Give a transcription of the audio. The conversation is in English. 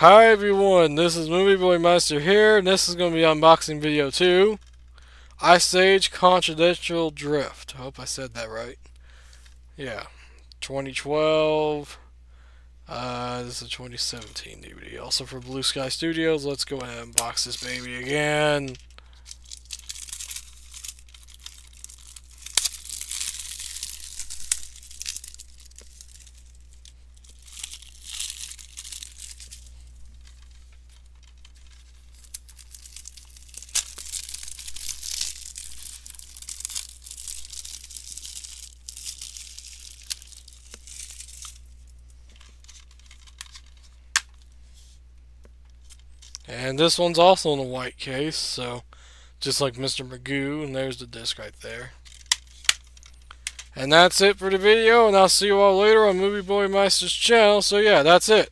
Hi everyone, this is Movie Boy Meister here, and this is going to be unboxing video 2. Ice Age Confidential Drift. I hope I said that right. Yeah. 2012. Uh, this is a 2017 DVD. Also for Blue Sky Studios. Let's go ahead and box this baby again. And this one's also in a white case, so just like Mr. Magoo, and there's the disc right there. And that's it for the video, and I'll see you all later on Movie Boy Meister's channel. So yeah, that's it.